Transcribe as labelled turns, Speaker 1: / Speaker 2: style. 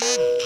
Speaker 1: Mmm.